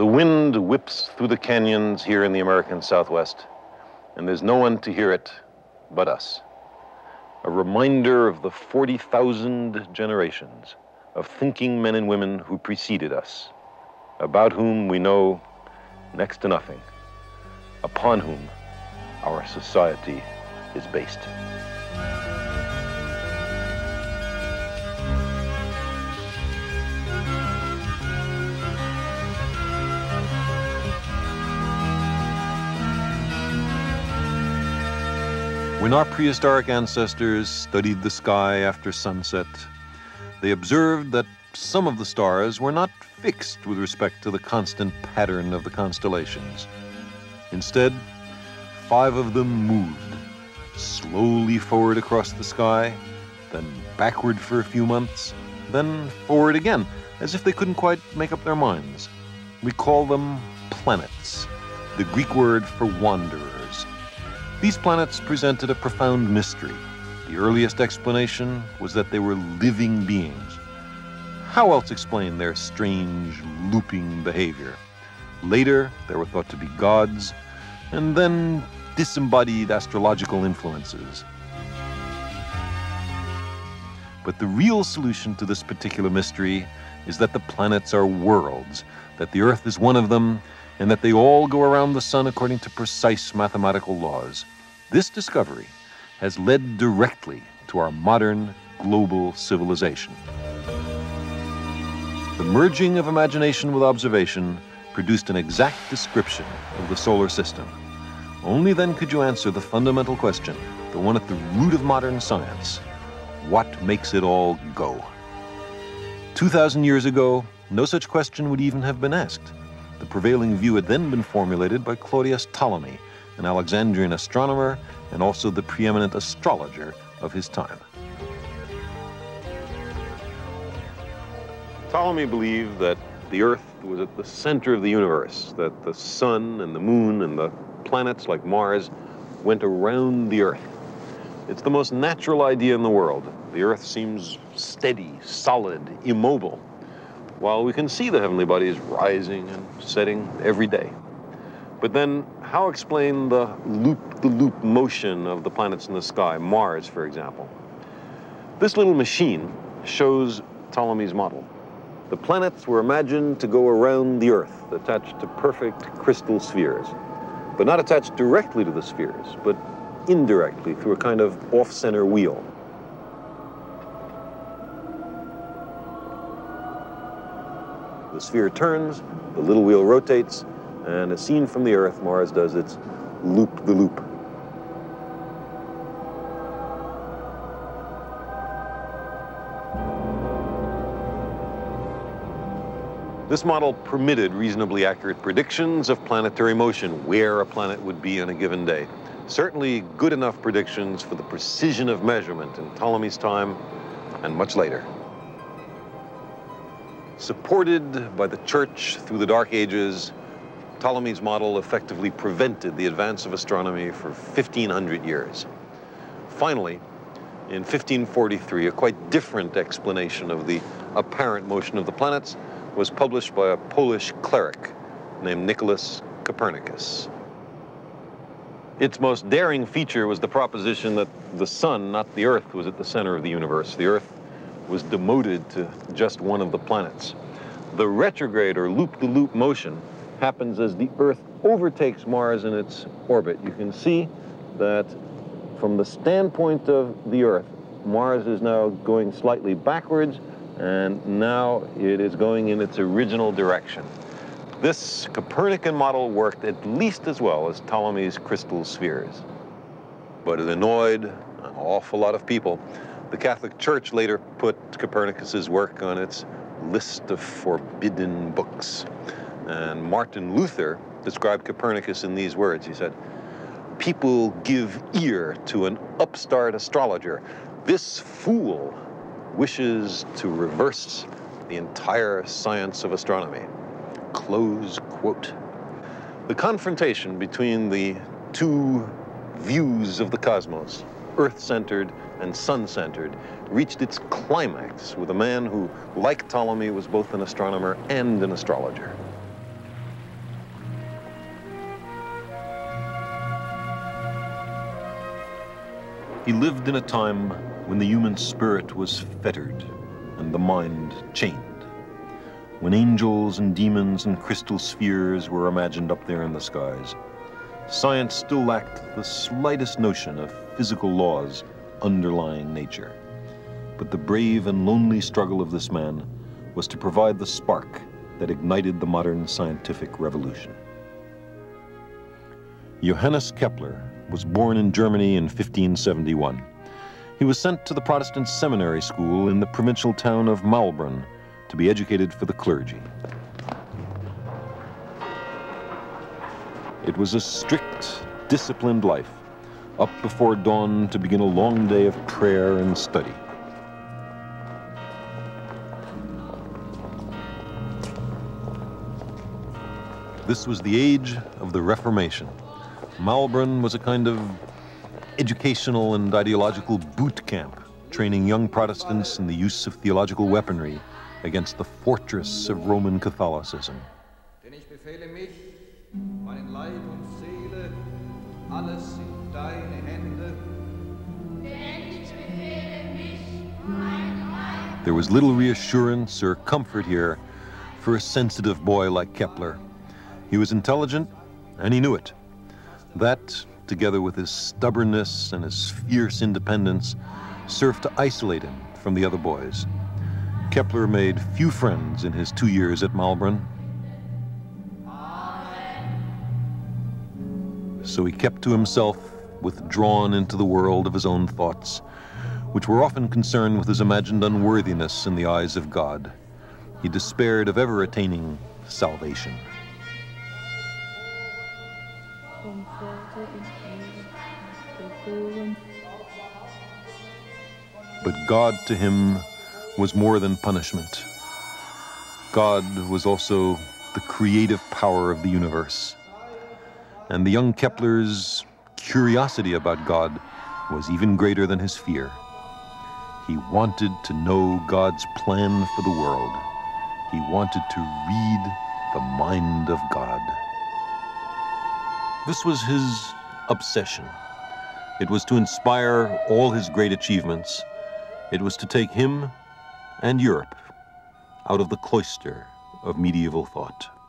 The wind whips through the canyons here in the American Southwest, and there's no one to hear it but us. A reminder of the 40,000 generations of thinking men and women who preceded us, about whom we know next to nothing, upon whom our society is based. When our prehistoric ancestors studied the sky after sunset, they observed that some of the stars were not fixed with respect to the constant pattern of the constellations. Instead, five of them moved slowly forward across the sky, then backward for a few months, then forward again, as if they couldn't quite make up their minds. We call them planets, the Greek word for wanderer. These planets presented a profound mystery. The earliest explanation was that they were living beings. How else explain their strange, looping behavior? Later, they were thought to be gods, and then disembodied astrological influences. But the real solution to this particular mystery is that the planets are worlds, that the Earth is one of them, and that they all go around the sun according to precise mathematical laws. This discovery has led directly to our modern global civilization. The merging of imagination with observation produced an exact description of the solar system. Only then could you answer the fundamental question, the one at the root of modern science. What makes it all go? 2,000 years ago, no such question would even have been asked. The prevailing view had then been formulated by Claudius Ptolemy, an Alexandrian astronomer and also the preeminent astrologer of his time. Ptolemy believed that the Earth was at the center of the universe, that the sun and the moon and the planets like Mars went around the Earth. It's the most natural idea in the world. The Earth seems steady, solid, immobile while we can see the heavenly bodies rising and setting every day. But then, how explain the loop-the-loop -loop motion of the planets in the sky, Mars, for example? This little machine shows Ptolemy's model. The planets were imagined to go around the Earth, attached to perfect crystal spheres, but not attached directly to the spheres, but indirectly through a kind of off-center wheel. The sphere turns, the little wheel rotates, and as seen from the Earth, Mars does its loop-the-loop. -loop. This model permitted reasonably accurate predictions of planetary motion, where a planet would be on a given day. Certainly good enough predictions for the precision of measurement in Ptolemy's time and much later. Supported by the church through the Dark Ages, Ptolemy's model effectively prevented the advance of astronomy for 1,500 years. Finally, in 1543, a quite different explanation of the apparent motion of the planets was published by a Polish cleric named Nicholas Copernicus. Its most daring feature was the proposition that the sun, not the Earth, was at the center of the universe. The Earth was demoted to just one of the planets. The retrograde or loop-the-loop -loop motion happens as the Earth overtakes Mars in its orbit. You can see that from the standpoint of the Earth, Mars is now going slightly backwards, and now it is going in its original direction. This Copernican model worked at least as well as Ptolemy's crystal spheres. But it annoyed an awful lot of people. The Catholic Church later put Copernicus's work on its list of forbidden books. And Martin Luther described Copernicus in these words. He said, People give ear to an upstart astrologer. This fool wishes to reverse the entire science of astronomy. Close quote. The confrontation between the two views of the cosmos, earth-centered and sun-centered, reached its climax with a man who, like Ptolemy, was both an astronomer and an astrologer. He lived in a time when the human spirit was fettered and the mind chained, when angels and demons and crystal spheres were imagined up there in the skies, science still lacked the slightest notion of physical laws underlying nature. But the brave and lonely struggle of this man was to provide the spark that ignited the modern scientific revolution. Johannes Kepler was born in Germany in 1571. He was sent to the Protestant seminary school in the provincial town of Maulbronn to be educated for the clergy. It was a strict, disciplined life, up before dawn to begin a long day of prayer and study. This was the age of the Reformation. Maulbronn was a kind of educational and ideological boot camp, training young Protestants in the use of theological weaponry against the fortress of Roman Catholicism. Meinen Leib und Seele, alles in deine Hände. There was little reassurance or comfort here for a sensitive boy like Kepler. He was intelligent, and he knew it. That, together with his stubbornness and his fierce independence, served to isolate him from the other boys. Kepler made few friends in his two years at Maulbronn. So he kept to himself, withdrawn into the world of his own thoughts, which were often concerned with his imagined unworthiness in the eyes of God. He despaired of ever attaining salvation. But God to him was more than punishment. God was also the creative power of the universe. And the young Kepler's curiosity about God was even greater than his fear. He wanted to know God's plan for the world. He wanted to read the mind of God. This was his obsession. It was to inspire all his great achievements. It was to take him and Europe out of the cloister of medieval thought.